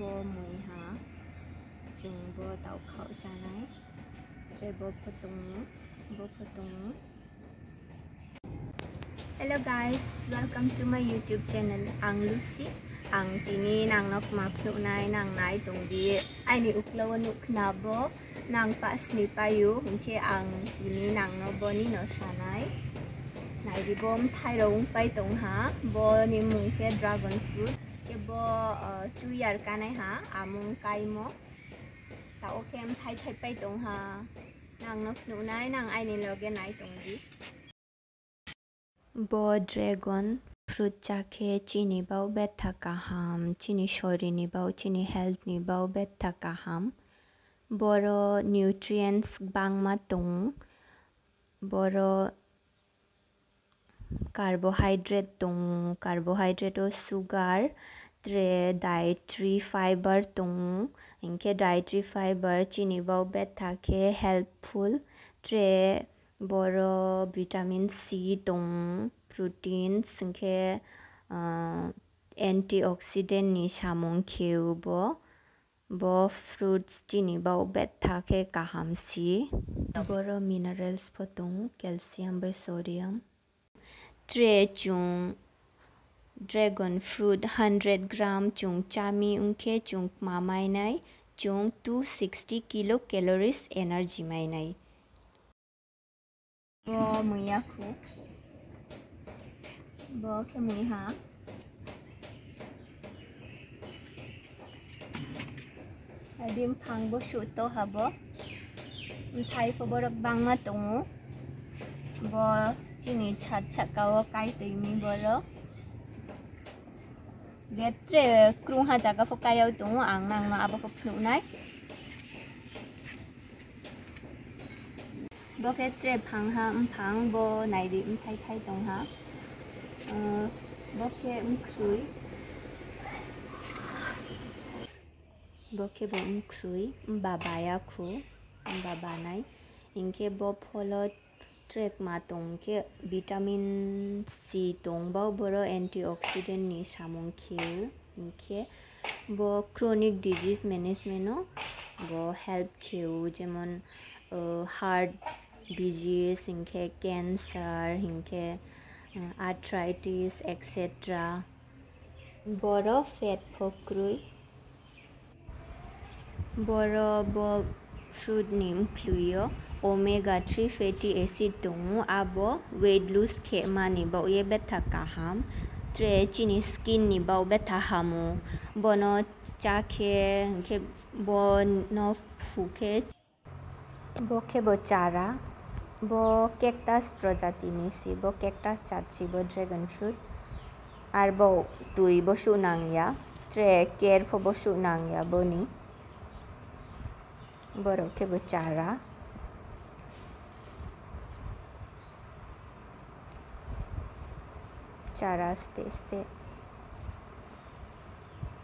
บ่เหมยหาจึงบ่เต่าเข้าใจไหนใจบ่พอตรงนี้บ่พอตรงนี้ Hello guys, welcome to my YouTube channel. Ang Lucy. Ang tini nang nok mapno nai nang nai tung di. Ai ni uklaw nuk nabo nang pas ni payu unti ang tini nang no boni no sanai. Nai di bom thai rong pai tung ha. Bo ni mung dragon fruit. Bo tu yar kanai ha amung kai mo. Ta okay am thai thai pai tung ha nang no nu nai nang ai ni loge nai tung di. ব ড্রেগন fruit চাখে চিনি বাও ব্যথা কাহাম চিনি শরীর নিবাও চিনি health নিবাও ব্যথা কাহাম বড় nutrients বাংমা তং বড় কার্বোহাইড্রেট তং কার্বোহাইড্রেট ও সুগার ত্রে ডায়েট্রি ফাইবার তং ইনকে ডায়েট্রি ফাইবার চিনি বাও ব্যথাকে হেল্পফুল ত্রে C tong protein singke uh, antioxidant ni samung kheu bo bo fruits chini ba bet thake kaham si boro minerals photung calcium by sodium tre chung dragon fruit 100 gram chung chami unke chung mamai nai chung 260 kilo calories energy mai nai bo mui aku bo ke mui ha adim phang bo shu to ha bo thai pho borok bangma bơ chỉ ni chặt chặt vỏ cái tí mi bơ lơ ghép tre kung ha chặt cái phục cái yêu tung ăn năng mà abo phục phụ này bơ ghép tre phẳng ha um phẳng bơ, này đi um thay thay tung ha ờ, bơ ghép um suối bơ ghép um suối um bà bà ya khu um bà bà này. Inke phô pholo मा तों के vitamin C तों बो बरो antioxidant नि सामुं खेउ इनके बो chronic disease management बो हेल्प खेउ जेमन heart disease hingke cancer hingke arthritis etc boro fat phokrui boro bo fruit nim fluyo omega 3 fatty acid tongu abo weight lose khe mani ba ye betha kaham tre chini skin ni ba betha hamu bono cha khe ke bo no phuke bo khe bo chara bo cactus projati ni si bo cactus chat si bo dragon fruit ar bo tui bo su nang ya tre care pho bo su nang ya bo ni bo ro ke bo chara chara ste ste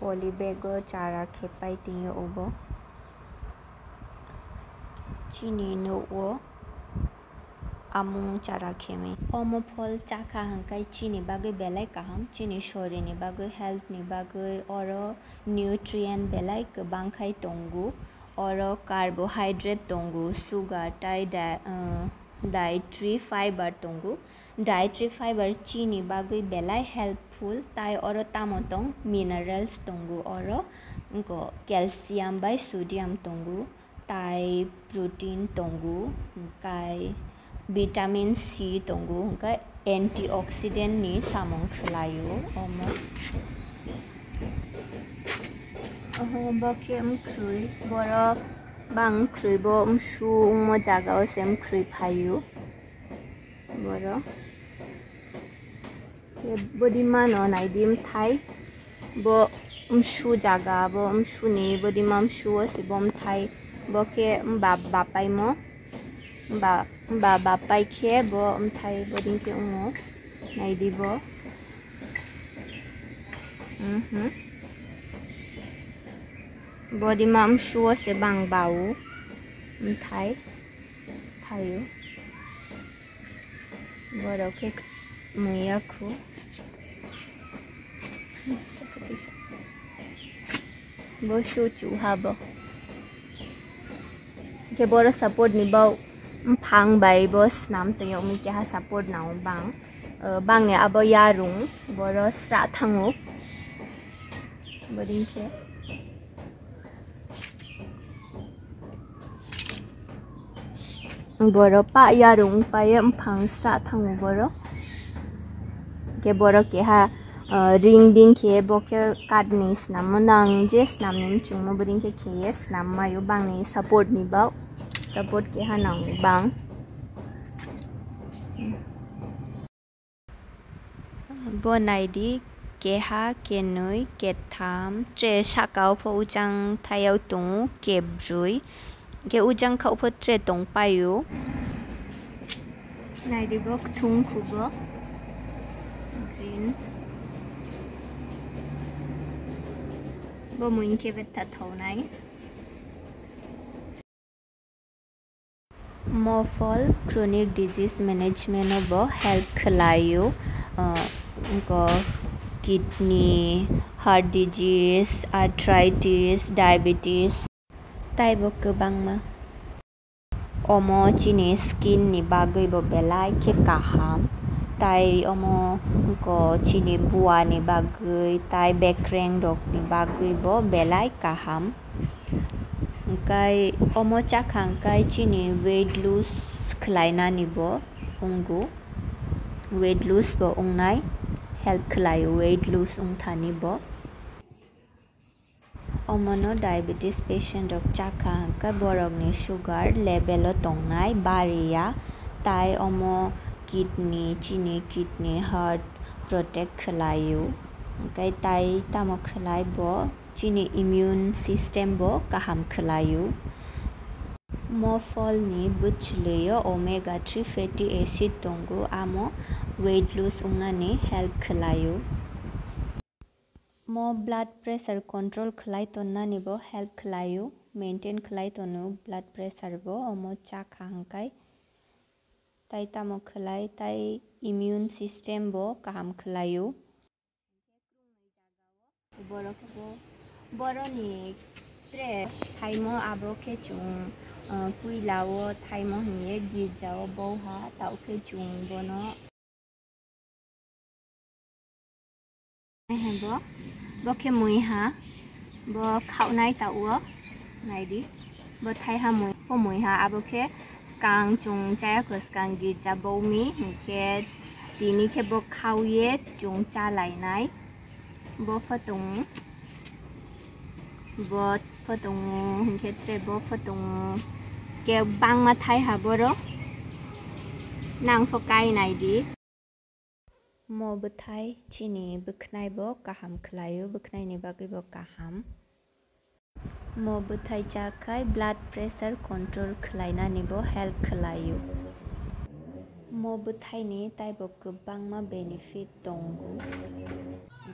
polybego chara khepai tiyo obo chini no o amung chara kheme omo phol chakha অৰক carbohydrate টংগু sugar টাই dietary fibre টংগু dietary fibre চিনি বাগৈ বেলাই helpful তাই অৰ তামতং মিনাৰেলছ টংগু অৰ কেলছিয়াম বাই চুডিয়াম টংগু তাই প্ৰটিন টংগু কাই ভিটামিন চি টংগু এণ্টি অক্সিডেণ্টনি চামং খেলায়ো অ oh bakke um krui boro bang krui bo um su mo jaga o sem krui phayu boro ye body mano nai dim thai bo um su jaga bo um su ni body mam su o bom thai bo ke bap bapai mo ba ba mhm body mà ông xua sẽ bằng bầu, ông thấy. Thấy vừa đầu cái mày ác khu bố xua chủ hà bố. Cái bố đó support ni bao phang bay bố nam tự nhiên mình cái ha support nào bang, ờ, bang này abo yarung bố đó sát thằng ốc bố đi kia. Boro pa, ya rung pa, ya phang sra thangu boro. Ke boro ke ha uh, ring ding ke bo ke kad ni snam nang je snam nim chung mo buding ke ke snam ma yu bang ni support ni ba support ke ha, nang bang. Bo nai di, ke ha, ke nui, ke tham, tre sha cao pho chang thayau tung, ke brui. 개우장 카우퍼트의 동파유 나이디버 퉁쿠버 그린 뭐뭐 인케 베타 타오나이 मोफल chronic disease management help खिलायो kidney heart disease arthritis diabetes kubang mà omo chín skin ni bagui bo belai ke kaham tai omo ko chini bua ni bagui tai background rok ni bagui bo belai kaham kai omo chakhang kai chín weight lose khlaina ni bo ungu weight lose bo ungnai help khlai weight lose ung thani bo অমনো diabetes পেচেণ্টক চাখা হাঁকা বৰগ্নি sugar লেবেলত অঙাই বাৰিয়া তাই অম কিডনি চিনি কিডনি হাৰ্ট প্ৰটেক খেলায়ো ओमफ्राय ताय तामो खलाय ब चिनि इम्युन सिस्टम ब काहाम खलायु मफल नि बुचलेयो ओमेगा 3 फैटी एसिड दंगु आमो वेट लूस उंगा ने हेल्प खलायु म ब्लड प्रेसर कंट्रोल खलाय तन्ना निबो हेल्प खलायु मेंटेन खलाय तनु ब्लड प्रेसर बो ओम चा खांकाय ताई ताम खलाय ताई इम्यून सिस्टम बो काम खलायु बरोखबो बरोनि त्रे थाइम आबो खेचु कुइलाव थाइम हिये गिजाव बोहा ताउ खेचु बनो บ่เข้มมวยฮะบ่เข้าในตาอัวไหนดิบ่ไทยฮะมวยบ่มวยฮะอาบ่แค่สกางจงใจก็สกางกีจะบ่มีเค่ทีนี้แค่บ่เข้าเย็ดจงจาไหลไหนบ่ฟะตรงบ่ฟะตรงเค่เตรบ่ฟะตรงเก็บบังมาไทยฮะบ่รอนางฟกไกไหนดิ kaham mo bthai chakai blood pressure control khlaina nibo help khlayo mo bthai ni taibo kubangma benefit tongo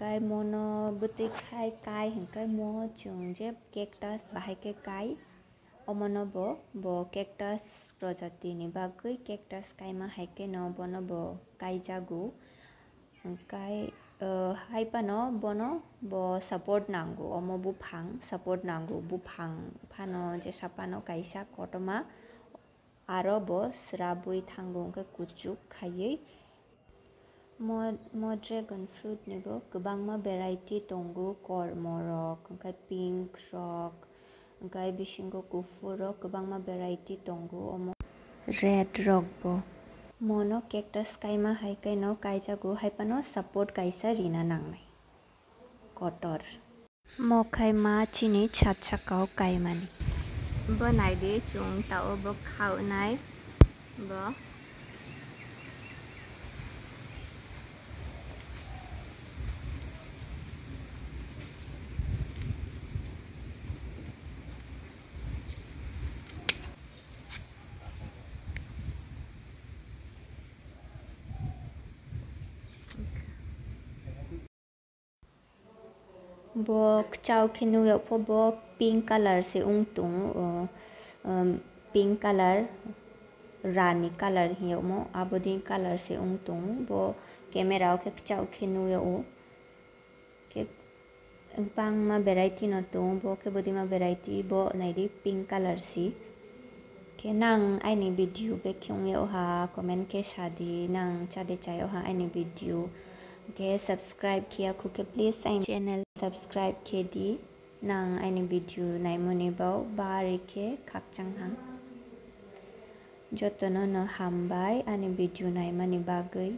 kai mono bthai khai kai hingkai mo chungje cactus bahai ke kai omono bo bo cactus প্রজাতি ni bagui cactus kaima haike no bono bo kai jagu kai haipano bono bo support nango omo buphang support nango buphang phano je sapano kaisa kotoma aro bo srabui thango ke kuchuk khayei mo dragon fruit nibo गोबांमा variety tongo kormorok ओमफ्राय pink rock ओमफ्राय बिसिंगो गुफुर रक गोबांमा variety tongo omo red rock bo মনো কেকটাস কাইমা হাইকাই ন কাইজা গুহাই পান সাপোর্ট গাইসা রিনা নাংমাই কটর মখাই মা চিনি ছাত সাকাও কাইমানি বনাই দিয়ে চুং তাও ব খাও নাই ব bawk chau khinu yo pho bawk pink color se ung tung uh, um, pink color rani color hiyo mo abodin color se ung tung bo camera o kek chau khinu yo o kek bang ma variety no tung bo ke bodi ma variety bo nairi pink color si के नांग आइनि video बे खेवहा comment के शादी नांग चादे चायोहा आइनि video के subscribe किया खुके please I channel subscribe ke nang ane video nai mone barike bari ke kak chang hang. Jotono no hambai ane video nai mani bagai.